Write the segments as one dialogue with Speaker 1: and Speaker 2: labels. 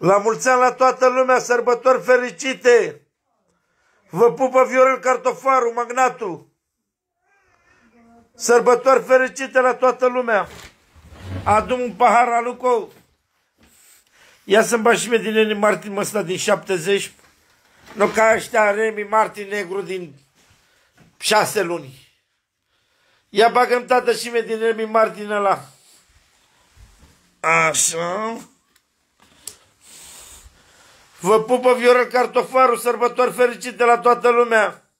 Speaker 1: La mulți ani la toată lumea, sărbători fericite! Vă pupă Viorel Cartofaru, magnatul! Sărbători fericite la toată lumea! Adum un pahar Aluco. Ia să-mi bagi și mie din Remi Martin ăsta din 70. Nu ca ăștia Remi Martin negru din 6 luni. Ia bagă-mi tată și mie din Remi Martin ăla. Așa. Vă pupă Viorel Cartofaru, sărbători fericite la toată lumea.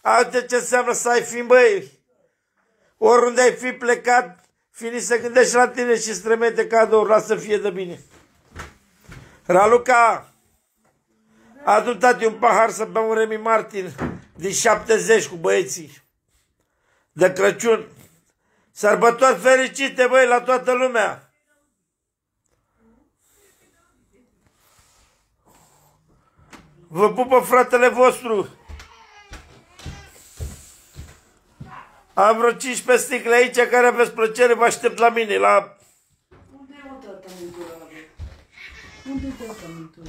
Speaker 1: Alte ce înseamnă să ai fi, băi. Oriunde ai fi plecat, fini să gândești la tine și strămete cadouri, lasă să fie de bine. Raluca, adu tati un pahar să bem un Remi Martin din 70 cu băieții de Crăciun. Sărbători fericite, băi, la toată lumea. Vă pupă fratele vostru. Am vreo 15 sticle aici care aveți plăcere, vă aștept la mine, la...
Speaker 2: Unde e o tratamentul ăla? Unde e tratamentul?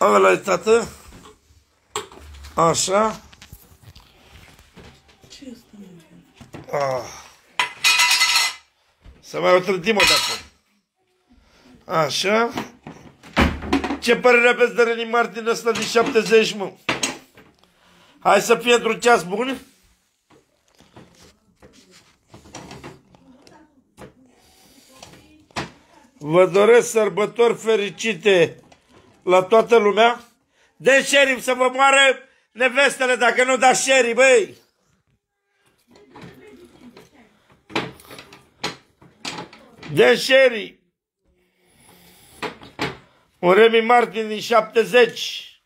Speaker 1: Ăla e tată. Așa.
Speaker 2: Ce este?
Speaker 1: Ah. Să mai o trântim o dată. Așa. Ce părere aveți de Reni Martin ăsta din 70, mă? Hai să fie într-un ceas bun. Vă doresc sărbători fericite la toată lumea. De șerif să vă moară nevestele dacă nu dați șerif, băi! De șerif! Un Remi Martin din 70.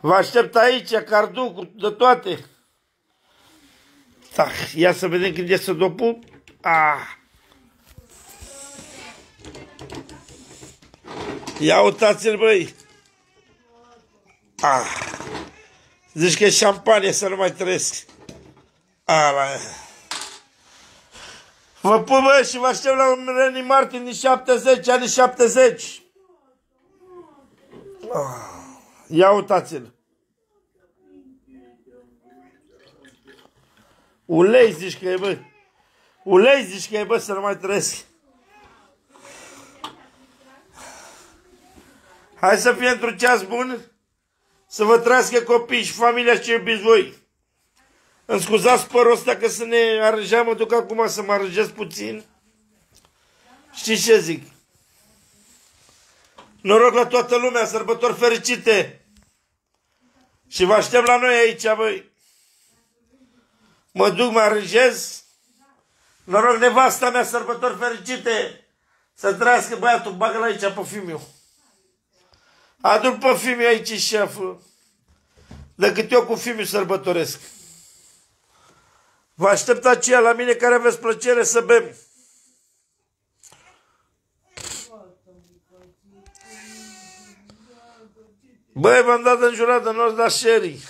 Speaker 1: Vă aștept aici, carduc, de toate. Ah, ia să vedem când este dopul. Ah. Ia uitați-l, băi. Ah. Zici că e șampanie să nu mai trăiesc. Ala. Vă pup, bă, și vă aștept la un Reni Martin din 70, anii 70. Ah. Ia uitați-l. Ulei zici că e, bă. Ulei zici că e, bă, să nu mai trăiesc. Hai să fie într-un ceas bun, să vă trăiască copii și familia și ce iubiți voi. Îmi scuzați părul ăsta că să ne aranjăm, mă duc acum să mă aranjez puțin. Știți ce zic? Noroc la toată lumea, sărbători fericite! Și vă aștept la noi aici, băi. Mă duc, mă aranjez. Noroc nevasta mea, sărbători fericite! Să trăiască băiatul, bagă-l aici pe fiul Adu-l pe fiul aici, șeful. Decât eu cu fiul sărbătoresc. Vă aștept aceea la mine care aveți plăcere să bem. Băi, v-am dat în jurată, nu ați dat sherry.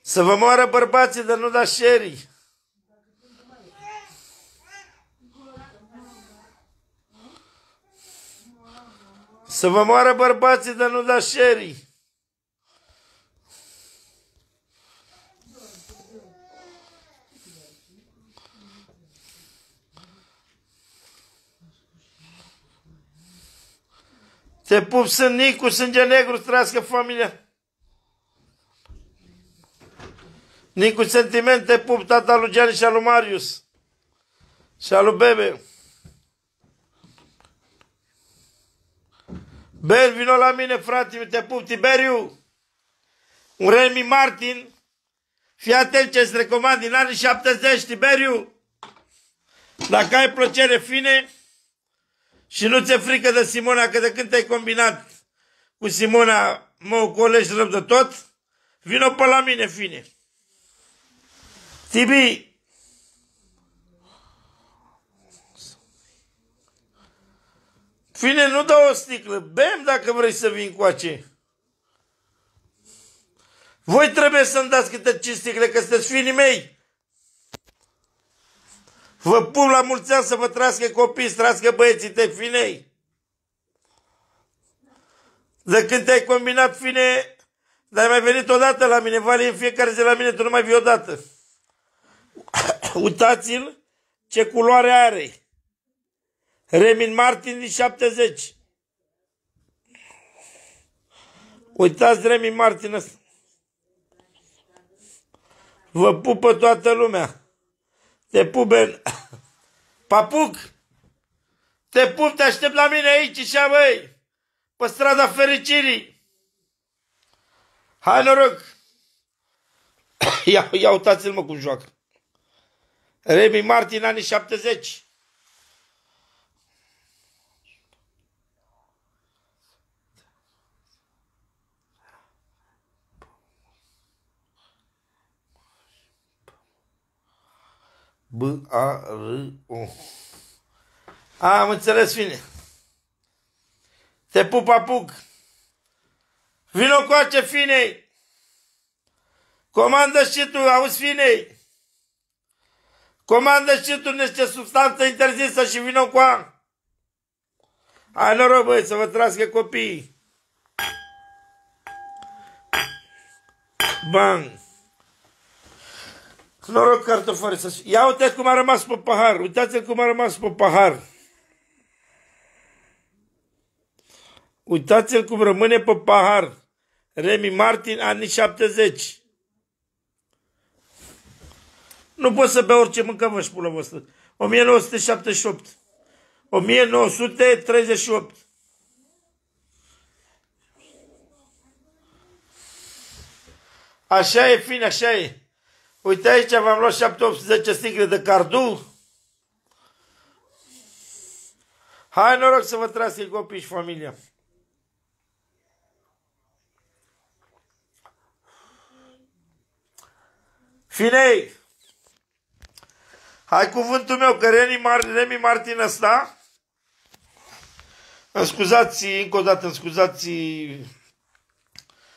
Speaker 1: Să vă moară bărbații de nu da sherry. Să vă moară bărbații de nu da sherry. Te pup, sunt Nicu, sânge negru, trăiască familia. Nicu sentiment, te pup, tata lui Gianni și al lui Marius. Și al lui Bebe. Bel, vino la mine, frate, te pup, Tiberiu. Un Remi Martin. Fii atent ce-ți recomand din anii 70, Tiberiu. Dacă ai plăcere fine, și nu ți-e frică de Simona, că de când te-ai combinat cu Simona, mă colegi rău de tot, vino pe la mine, fine. Tibi, Fine, nu dau o sticlă, bem dacă vrei să vin cu ace. Voi trebuie să-mi dați câte 5 sticle, că sunteți finii mei. Vă pun la mulți ani să vă trăiască copii, să trăiască băieții de finei. De când te-ai combinat fine, dar ai mai venit odată la mine, vali în fiecare zi la mine, tu nu mai vii odată. Uitați-l ce culoare are. Remin Martin din 70. Uitați Remi Martin ăsta. Vă pupă toată lumea. Te pupe. Papuc! Te pup, te aștept la mine aici și băi! Pe strada fericirii! Hai noroc! Ia, ia uitați-l mă cum joacă. Remi Martin, anii 70. B-A-R-O. Am înțeles, fine. Te pup, apuc. Vino cu ace finei. Comandă și tu, auzi finei. Comandă și tu niște substanță interzisă și vino cu a. Hai noroc, băi, să vă trască copiii. Bang. Noroc cartofari să Ia uite cum a rămas pe pahar. Uitați-l cum a rămas pe pahar. Uitați-l cum rămâne pe pahar. Remi Martin, anii 70. Nu pot să bea orice mâncămă și pula voastră. 1978. 1938. Așa e fin, așa e. Uite aici v-am luat 710 sticle de cardu. Hai noroc să vă trăiască copii și familia. Finei, hai cuvântul meu că Remi, Mar- Remi Martin ăsta, îmi scuzați, încă o dată, îmi scuzați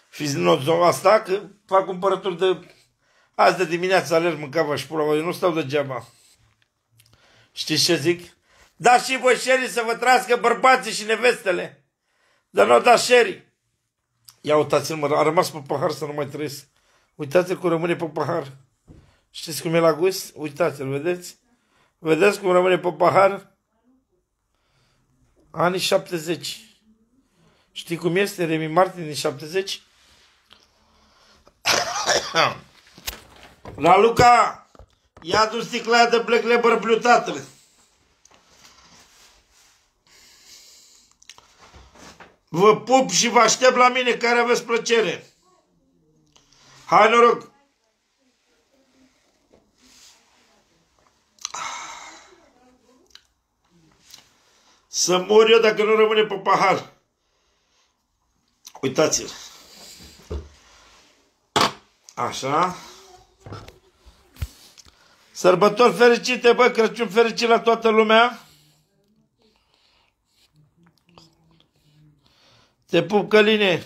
Speaker 1: fizinozul asta, că fac cumpărături de Azi de dimineață alerg mâncava și pula, eu nu stau degeaba. Știți ce zic? Da și voi șeri să vă trască bărbații și nevestele. Dar nu da șeri. Ia uitați-l, mă, a rămas pe pahar să nu mai trăiesc. Uitați-l cum rămâne pe pahar. Știți cum e la gust? Uitați-l, vedeți? Vedeți cum rămâne pe pahar? Anii 70. Știi cum este Remi Martin din 70? La Luca, ia tu sticla de Black Label Blue, tatăl. Vă pup și vă aștept la mine care aveți plăcere. Hai noroc! Să mor eu dacă nu rămâne pe pahar. Uitați-l. Așa. Sărbători fericite, bă, Crăciun fericit la toată lumea. Te pup, Căline.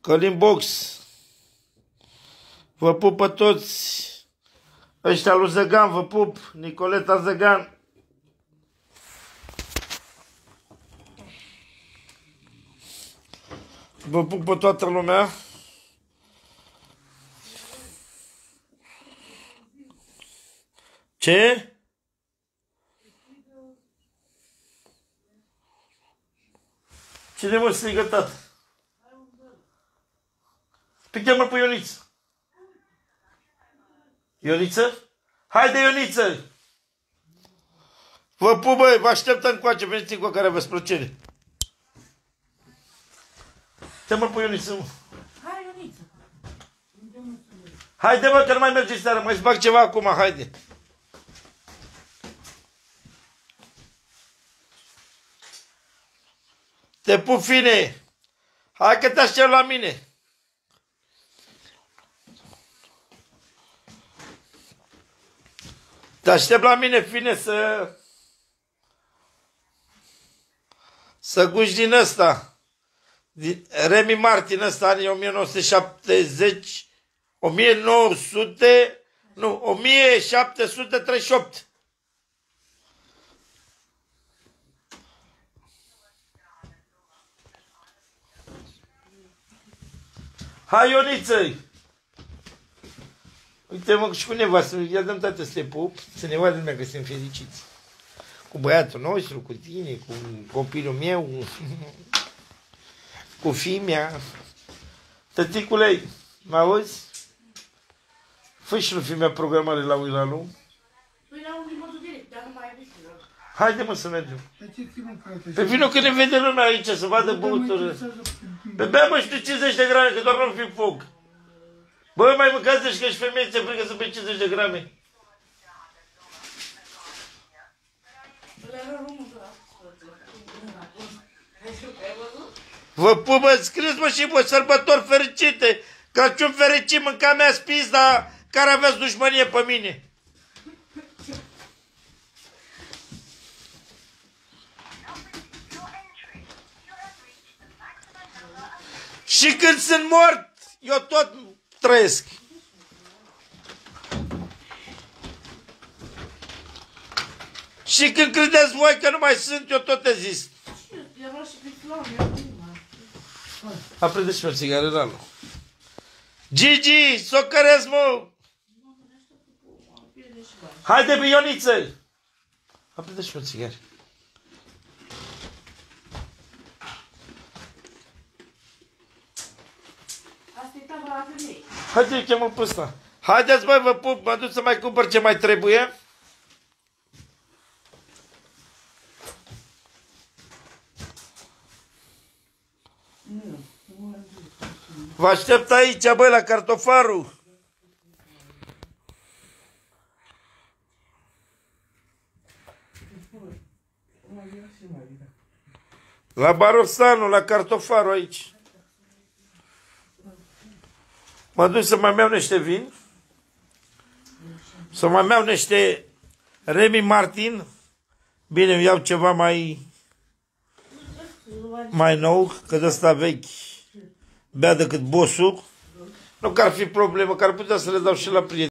Speaker 1: Călin Box. Vă pup pe toți. Ăștia lui Zăgan, vă pup. Nicoleta Zăgan. Vă pup pe toată lumea. Ce? Cine mă strigă, tată? Te cheamă pe Ioniță. Ioniță? Haide, Ioniță! Vă pup, băi, vă așteptăm cu ace, veniți cu care aveți plăcere. Te mă pe Ioniță, mă.
Speaker 2: Hai, Ioniță.
Speaker 1: Haide, mă, că nu mai merge seara, mai bag ceva acum, haide. Te pup fine. Hai că te aștept la mine. Te aștept la mine, fine, să... Să guși din ăsta. Din Remi Martin ăsta, anii 1970, 1900, Nu, 1738. Hai, Ioniță! Uite mă, și cu nevastă, ia dăm tată să te pup, să ne vadă lumea că suntem fericiți. Cu băiatul nostru, cu tine, cu copilul meu, cu fimea. Tăticule, mă auzi? Fă și lui fimea programare la Uilalu.
Speaker 2: Păi la un mod direct, dar nu mai ai vizită.
Speaker 1: Haide mă să mergem.
Speaker 3: Pe ce ți mă, frate?
Speaker 1: Pe vină că ne vede lumea aici, să vadă băutură. Pe bea mă știu 50 de grame, că doar nu fi foc. Bă, mai mâncați și că și femei ți-e frică să bei 50 de grame.
Speaker 2: Ăla era român, da. Ai văzut?
Speaker 1: Vă pupă, scrieți mă și voi sărbători fericite. Crăciun fericit, mânca mea spis, dar care aveți dușmănie pe mine. Și când sunt mort, eu tot trăiesc. Și când credeți voi că nu mai sunt, eu tot exist.
Speaker 2: Era și pe clown, era prima.
Speaker 1: Aprinde și o țigară, Ranu. Gigi, socăresc, mă!
Speaker 2: Pierde și bani.
Speaker 1: Haide, pe Ioniță! Aprinde și o țigară.
Speaker 2: Asta e tabăra femei.
Speaker 1: Haide, cheamă pe ăsta. Haideți, băi, vă pup, mă duc să mai cumpăr ce mai trebuie.
Speaker 2: Nu, nu am zis.
Speaker 1: Vă aștept aici, băi, la cartofarul. La Barostanu, la cartofarul aici. Mă duc să mai iau niște vin. Să mai iau niște Remy Martin. Bine, îmi iau ceva mai, mai nou, că de ăsta vechi bea decât bosul. Nu că ar fi problemă, că ar putea să le dau și la prieteni.